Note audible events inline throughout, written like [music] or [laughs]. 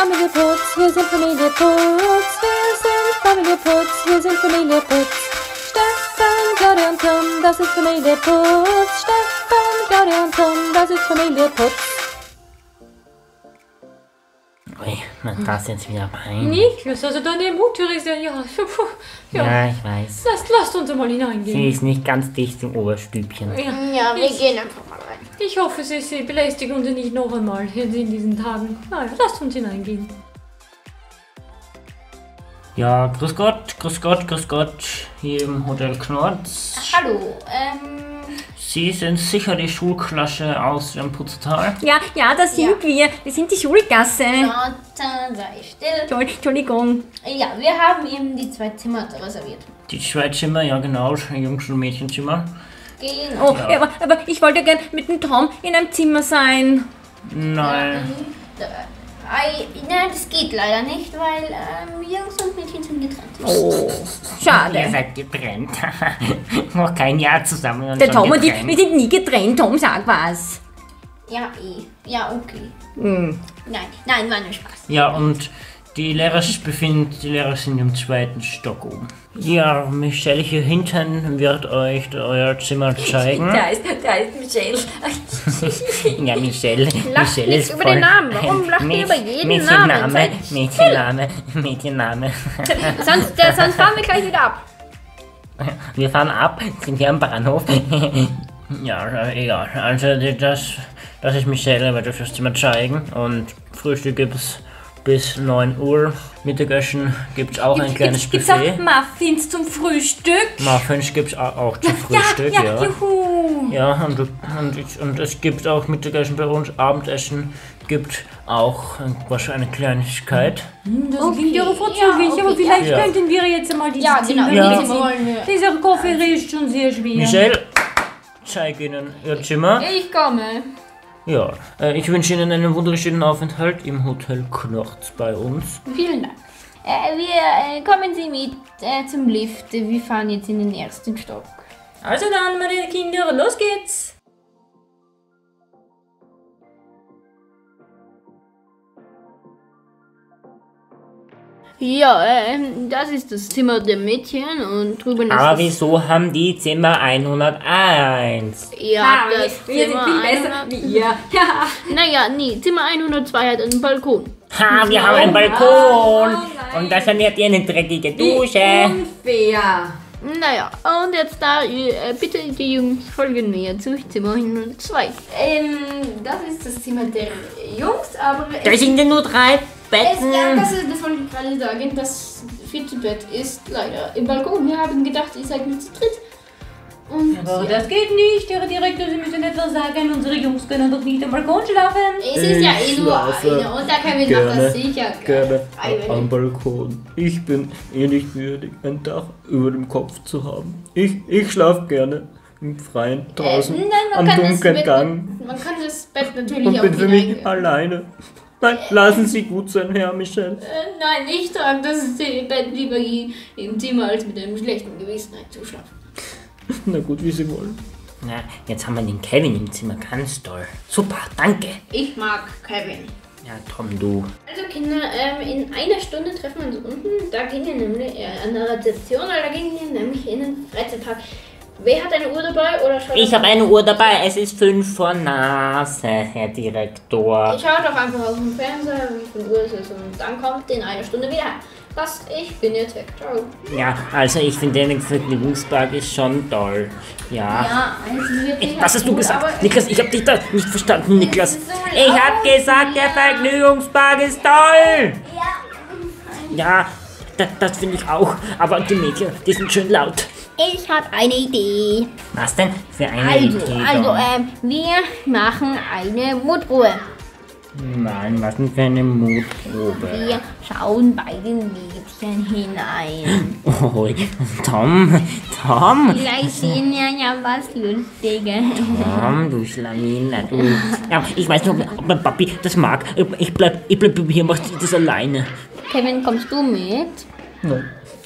Familie Putz, wir sind Familie Putz, wir sind Familie Putz, wir sind Familie Putz. Stefan, Claudia und Tom, das ist Familie Putz. Stefan, Claudia und Tom, das ist Familie Putz. Ui, man das jetzt wieder rein. Niklas, also deine Mutter ist ja, ja, [laughs] ja. Ja, ich weiß. Lasst, lasst uns mal Sie hineingehen. ist nicht ganz dicht im Oberstübchen. Ja. Ja, wir gehen einfach mal. Ich hoffe, sie, sie belästigen uns nicht noch einmal in in diesen Tagen. Naja, lasst uns hineingehen. Ja, grüß Gott, grüß Gott, grüß Gott. Hier im Hotel Knorz. Hallo, ähm, Sie sind sicher die Schulklasse aus dem Putztal. Ja, ja, das sind Ja. wir. Wir sind die Schulgasse. Jonathan, sei still. Entschuld- Entschuldigung. Ja, wir haben eben die zwei Zimmer reserviert. Die zwei Zimmer, ja genau, Jungs- und Mädchenzimmer. Genau. Oh, ja. aber, aber ich wollte gern mit dem Tom in einem Zimmer sein. Nein. Äh, ei, nein, das geht leider nicht, weil ähm, Jungs und Mädchen sind getrennt. Oh, Ihr schade. seid getrennt. [laughs] Noch kein Jahr zusammen. Und Der schon Tom und ich, getrennt. wir sind nie getrennt. Tom, sag was. Ja, eh. Ja, okay. Hm. Nein, nein, war nur Spaß. Ja, und die Lehrer befinden, die Lehrer sind im zweiten Stock oben. Ja, Michelle hier hinten wird euch euer Zimmer [laughs] zeigen. Da ist, da ist Michelle. [laughs] Ja, Michelle. Lacht Michelle nicht ist über voll- den Namen. Warum lacht ihr über jeden Mädchenname, Namen? Mädchenname, Mädchenname. Sonst, äh, sonst fahren wir gleich wieder ab. Wir fahren ab, sind hier am Bahnhof. [laughs] ja, egal. Also das, das ist Michelle, wird euch das Zimmer zeigen. Und Frühstück gibt's bis 9 Uhr. Mittagessen gibt's auch ein kleines Gibt's, gibt's auch Buffet. Muffins zum Frühstück? Muffins gibt's au- auch zum Frühstück, ja, ja. ja, juhu. Ja, und, und, ich- und es gibt auch Mittagessen bei uns, Abendessen gibt auch was für eine Kleinigkeit. Das klingt ja vorzüglich, ja, aber okay, vielleicht ja. könnten wir jetzt mal diese Ja, genau. Zimmer Ja. Dieser Koffer ist schon sehr schwer. Michelle, zeig Ihnen Ihr Zimmer. Ich komme. Ja, äh, ich wünsche Ihnen einen wunderschönen Aufenthalt im Hotel Knorz bei uns. Vielen Dank. Äh, wir äh, kommen Sie mit äh, zum Lift. Wir fahren jetzt in den ersten Stock. Also dann, meine Kinder, los geht's. Ja, ähm, das ist das Zimmer der Mädchen und drüben ist Aber wieso haben die Zimmer 101? Ja, Ah, das wir sind Zimmer viel besser 100 wie ihr. [laughs] Ja. Naja, nee, Zimmer 102 hat einen Balkon. Ha, wir haben einen Balkon! Und da saniert ihr eine dreckige Dusche. Unfair. Naja, und jetzt da, äh, bitte die Jungs folgen mir zu Zimmer 102. Ähm, das ist das Zimmer der Jungs, aber Da sind ja nur drei es, Betten. ja, das, ist, das wollte ich gerade sagen, das vierte Bett ist leider im Balkon. Wir haben gedacht, ihr seid nur zu dritt. Und Aber ja. das geht nicht, Herr Direktor, Sie müssen etwas sagen. Unsere Jungs können doch nicht am Balkon schlafen. es ist ja eh Ich nur eine und da können wir das sicher Gerne freiwillig. am Balkon. Ich bin eh nicht würdig, ein Dach über dem Kopf zu haben. Ich, ich schlafe gerne im Freien draußen Äh, nein, man am kann das dunklen Bett, Gang Man kann das Bett natürlich und auch bin für mich alleine. Nein, lassen Sie gut sein, Herr Michel. Äh, nein, ich trage das Bett lieber hier im Zimmer, als mit einem schlechten Gewissen einzuschlafen. Na gut, wie Sie wollen. Na, jetzt haben wir den Kevin im Zimmer, ganz toll. Super, danke. Ich mag Kevin. Ja, Tom, du. Also Kinder, ähm, in einer Stunde treffen wir uns unten. Da gehen wir nämlich äh, an der Rezeption, oder da gehen wir nämlich in den Freizeitpark. Wer hat eine Uhr dabei oder schaut Ich habe eine Uhr dabei, es ist fünf vor Nase, Herr Direktor. Ich schaue doch einfach auf dem Fernseher, wie viel Uhr es ist und dann kommt in einer Stunde wieder. Das, ich bin jetzt weg. Ciao. Ja, also ich finde den Vergnügungspark ist schon toll. Ja. Ja, also wirklich. Was hast du gesagt? Niklas, ich habe dich da nicht verstanden, Niklas. Ich habe gesagt, der Vergnügungspark ist toll. Ja, das, das finde ich auch. Aber die Mädchen, die sind schön laut. Ich habe eine Idee. Was denn für eine Also, Idee? also, ähm, wir machen eine Mutprobe. Nein, was denn für eine Mutprobe? Wir schauen bei den Mädchen hinein. Oh, Tom, Tom, Vielleicht sehen wir ja was Lustiges. Tom, du Schlamina, du. Ja, ich weiß nicht, ob, ob mein Papi das mag. Ich bleib, ich bleib hier, mach das alleine. Kevin, kommst du mit? Nein,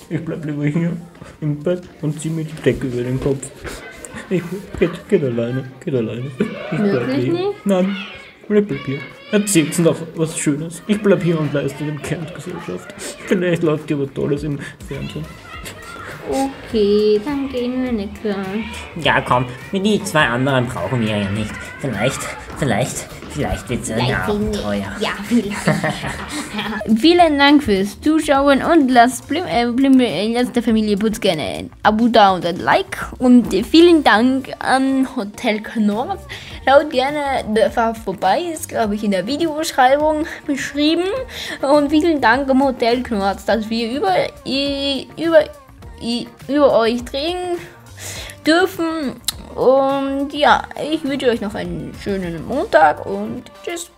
ich bleib lieber hier im Bett und zieh mir die Decke über den Kopf. Ich geht, geht alleine, geht alleine. Ich bleib Wirklich hier. nicht? Nein, ich bleib hier. Erzählt's noch was Schönes. Ich bleib hier und leiste dem Kerngesellschaft. Vielleicht läuft hier was Tolles im Fernsehen. Okay, dann gehen wir nicht klar. Ja, komm, die zwei anderen brauchen wir ja nicht. Vielleicht, vielleicht, vielleicht wird's ein Abenteuer. Ja, vielleicht. [laughs] Vielen Dank fürs Zuschauen und lasst, Blim, äh, Blim, äh, lasst der Familie Putz gerne ein Abo da und ein Like. Und vielen Dank an Hotel Knorr. Schaut gerne da vorbei, ist glaube ich in der Videobeschreibung beschrieben. Und vielen Dank am Hotel Knorr, dass wir über, über, über euch drehen dürfen. Und ja, ich wünsche euch noch einen schönen Montag und tschüss.